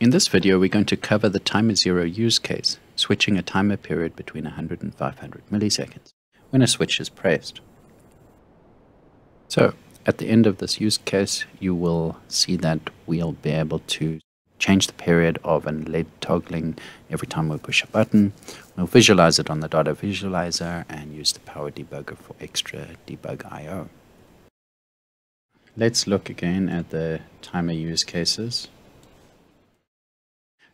In this video we're going to cover the timer zero use case, switching a timer period between 100 and 500 milliseconds when a switch is pressed. So at the end of this use case you will see that we'll be able to change the period of an LED toggling every time we push a button. We'll visualize it on the data visualizer and use the Power Debugger for extra debug I.O. Let's look again at the timer use cases.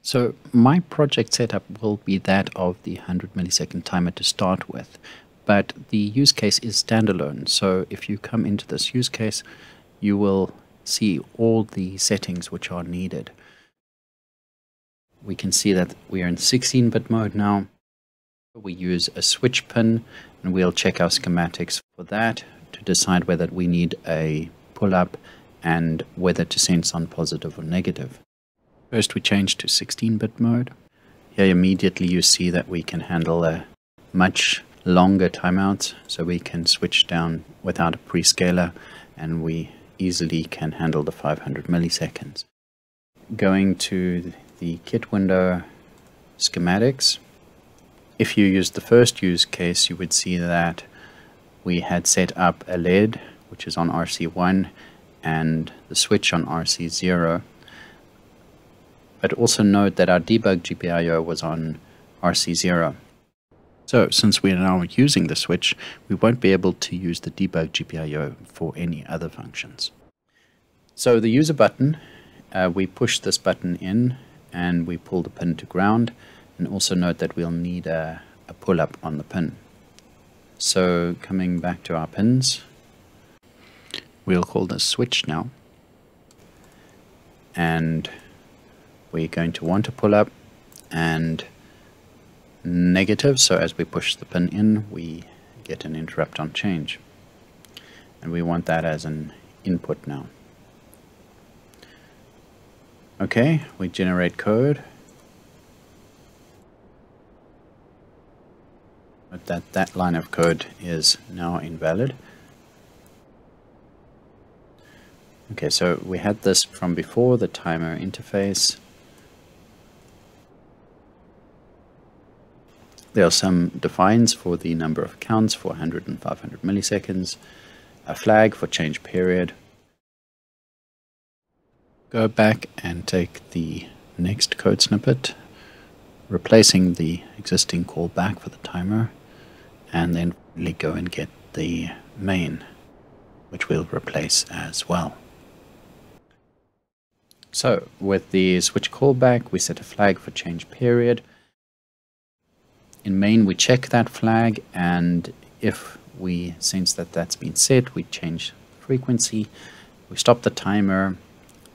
So my project setup will be that of the 100 millisecond timer to start with, but the use case is standalone. So if you come into this use case, you will see all the settings which are needed. We can see that we are in 16-bit mode now. We use a switch pin and we'll check our schematics for that to decide whether we need a pull up and whether to sense on positive or negative. First we change to 16-bit mode. Here immediately you see that we can handle a much longer timeouts so we can switch down without a prescaler and we easily can handle the 500 milliseconds. Going to the kit window schematics, if you use the first use case you would see that we had set up a LED which is on RC1 and the switch on RC0 but also note that our debug GPIO was on RC0 so since we are now using the switch we won't be able to use the debug GPIO for any other functions. So the user button uh, we push this button in and we pull the pin to ground and also note that we'll need a, a pull up on the pin. So coming back to our pins we'll call this switch now. And we're going to want to pull up and negative. So as we push the pin in we get an interrupt on change. And we want that as an input now. Okay we generate code. But that that line of code is now invalid. Okay, so we had this from before, the timer interface. There are some defines for the number of counts for 100 and 500 milliseconds, a flag for change period. Go back and take the next code snippet, replacing the existing callback for the timer, and then go and get the main, which we'll replace as well. So with the switch callback, we set a flag for change period. In main, we check that flag, and if we sense that that's been set, we change frequency. We stop the timer,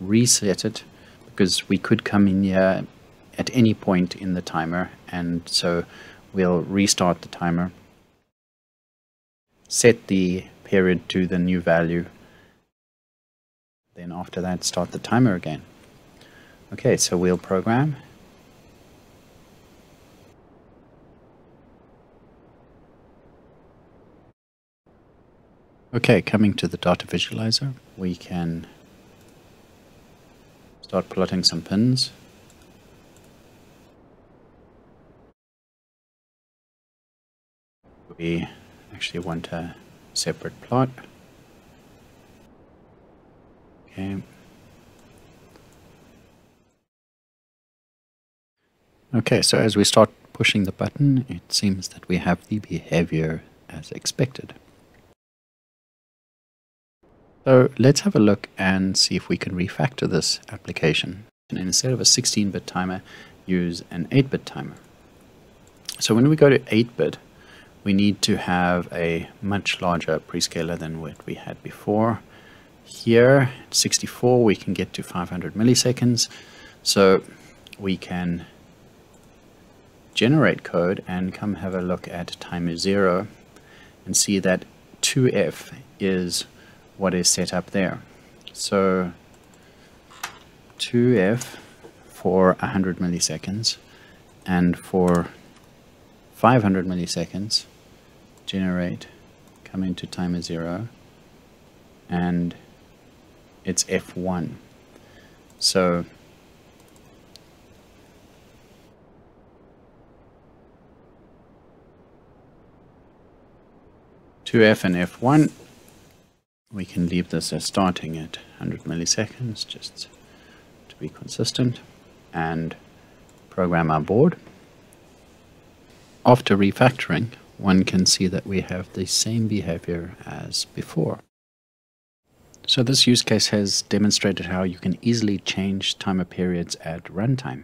reset it, because we could come in here at any point in the timer, and so we'll restart the timer, set the period to the new value, then after that start the timer again. Okay, so we'll program. Okay, coming to the data visualizer, we can start plotting some pins. We actually want a separate plot. Okay. Okay, so as we start pushing the button, it seems that we have the behavior as expected. So let's have a look and see if we can refactor this application. And instead of a 16-bit timer, use an 8-bit timer. So when we go to 8-bit, we need to have a much larger prescaler than what we had before. Here, 64, we can get to 500 milliseconds. So we can generate code and come have a look at timer zero and see that 2f is what is set up there. So 2F for 100 milliseconds and for 500 milliseconds generate coming to timer 0 and it's F1 so two F and F1 we can leave this as starting at 100 milliseconds just to be consistent and program our board. After refactoring, one can see that we have the same behavior as before. So this use case has demonstrated how you can easily change timer periods at runtime.